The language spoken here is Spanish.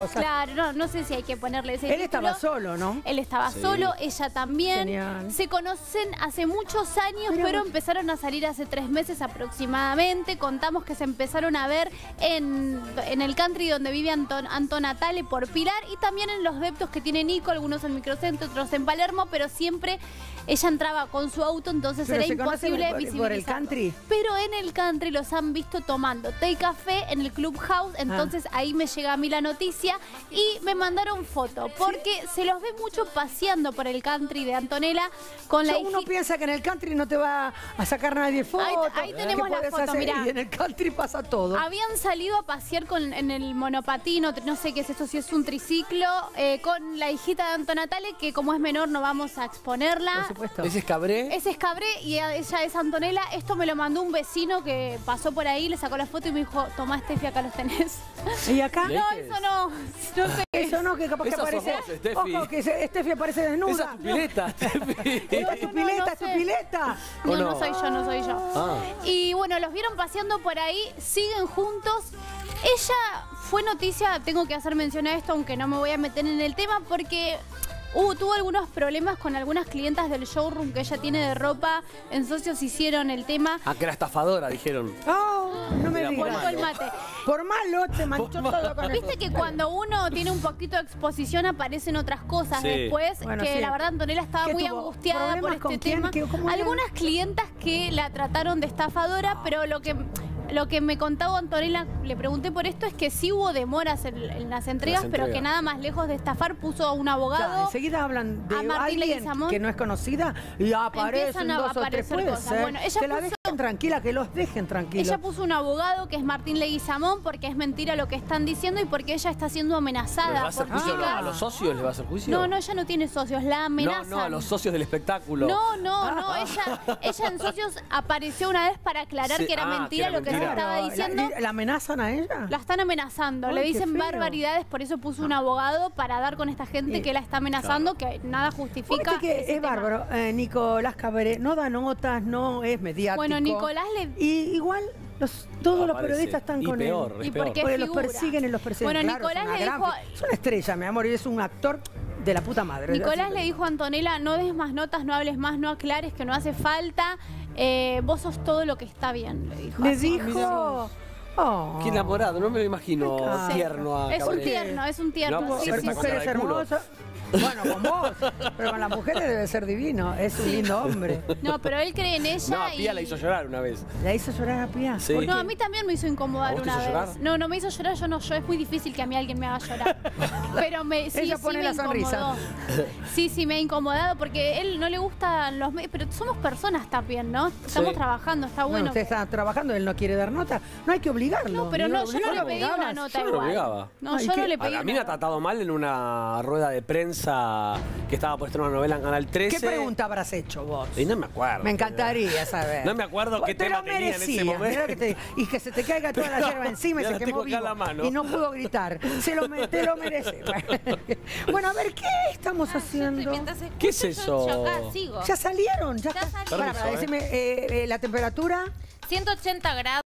O sea, Claro, no, no sé si hay que ponerle ese él estaba solo, ¿no? Él estaba Sí. solo, ella también. Genial. Se conocen hace muchos años, pero empezaron a salir hace tres meses aproximadamente. Contamos que se empezaron a ver en, en el country donde vive Anton, Anton Natale por Pilar y también en los deptos que tiene Nico, algunos en Microcentro, otros en Palermo, pero siempre ella entraba con su auto, entonces Pero era imposible por- por el country. Pero en el country los han visto tomando té y café en el Clubhouse, Ah. entonces ahí me llega a mí la noticia y me mandaron foto, porque se los ve mucho paseando por el country de Antonella con la uno piensa que en el country no te va a sacar nadie foto. ahí tenemos ¿Qué la foto, mirá. Y en el country pasa todo. Habían salido a pasear con, en el monopatino, no sé qué es esto, si es un triciclo, eh, con la hijita de Anton Natale, que como es menor no vamos a exponerla. Por supuesto. ¿Ese es Cabré? Ese es Cabré y ella es Antonella. Esto me lo mandó un vecino que pasó por ahí, le sacó la foto y me dijo, tomá Steffi, acá los tenés. ¿Y acá? ¿Le- No, ¿Qué eso es? no. No sé. Eso no, que capaz que sos aparece. vos, Steffi. Ojo, que se- Steffi aparece desnuda. Esa es tu pileta, Steffi. No, es tu pileta, no es tu sé. pileta. ¿O No, no no? soy yo, no soy yo. Ah. Y bueno, los vieron paseando por ahí, siguen juntos. Ella fue noticia, tengo que hacer mención a esto, aunque no me voy a meter en el tema, porque hubo, tuvo algunos problemas con algunas clientas del showroom que ella tiene de ropa. En socios hicieron el tema. Ah, que era estafadora, dijeron. Oh, no me digas. por Vuelco el mate. Por malo te manchó todo con Viste que cuando uno tiene un poquito de exposición aparecen otras cosas Sí. después, Bueno, que sí. la verdad Antonella estaba ¿Qué muy angustiada por ¿Problemas este tema. Algunas clientas que la trataron de estafadora, pero lo que lo que me contaba Antonella, le pregunté por esto, es que sí hubo demoras en, en las entregas, Las pero que nada más lejos de estafar puso a un abogado. enseguida hablan de alguien Leguizamón. que no es conocida y aparecen Empiezan a dos o tres aparecer puede cosas. ser. Bueno, ella puso- dejen tranquila, que los dejen tranquilos. Ella puso un abogado que es Martín Leguizamón porque es mentira lo que están diciendo y porque ella está siendo ¿Le amenazada va a hacer juicio a los- chicas. a los socios? ¿Le va a hacer juicio? No, no, ella no tiene socios, la No, amenazan. no, a los socios del espectáculo. No, no, no, ella, ella en socios apareció una vez para aclarar Sí, que era ah, mentira que era lo que se estaba diciendo. ¿La, la amenazan a ella? La están amenazando, Ay, le dicen barbaridades, por eso puso un abogado para dar con esta gente que la está amenazando, que nada justifica. que es tema. bárbaro. Eh, Nicolás Cabré no da notas, no es mediático. Bueno, Nicolás le- Y igual los, todos los Aparece. periodistas están Y con peor, él. es ¿Y peor. Porque los persiguen y los persiguen. Bueno, Claro, Nicolás es una le gran dijo- Es una estrella, mi amor, y es un actor de la puta madre. Nicolás le dijo a Antonella, no des más notas, no hables más, no aclares, que no hace falta. eh, vos sos todo lo que está bien, le dijo. Le dijo. Oh. Qué enamorado, no me lo imagino tierno a Es un Cabré. tierno, es un tierno. No, sí, sí, sí. Bueno, con vos, pero con las mujeres debe ser divino. Es un lindo hombre. No, pero él cree en ella No, a Pía y... la hizo llorar una vez. ¿La hizo llorar a Pía? Sí. ¿Por No, a mí también me hizo incomodar ¿A vos te una hizo vez. llorar? No, no me hizo llorar, yo no, yo es muy difícil que a mí alguien me haga llorar. Pero me, sí, Ella sí pone me la sonrisa. incomodó. Sí, sí, me ha incomodado porque él no le gustan los medios, pero somos personas también, ¿no? Estamos Sí. trabajando, está Bueno, usted está trabajando, él no quiere dar nota. No hay que obligarlo. No, pero no, yo no le ¿Lo pedí una nota Yo no igual. obligaba. No, yo no le A, pedí a mí me ha tratado mal en una rueda de prensa que estaba por estrenar una novela en Canal 13. ¿Qué pregunta habrás hecho vos? Y no me acuerdo. Me encantaría saber. No me acuerdo qué Te tema lo tenía en ese momento. que te- y que se te caiga toda la hierba encima y se quemó vivo. la mano. Y no pudo gritar. Se lo, me- te lo merece. bueno, a ver, ¿qué estamos haciendo? ¿Qué es eso? Yo acá sigo. Ya salieron, ya, Ya salieron. Permiso, ¿eh? decime, eh, eh, la temperatura. 180 grados.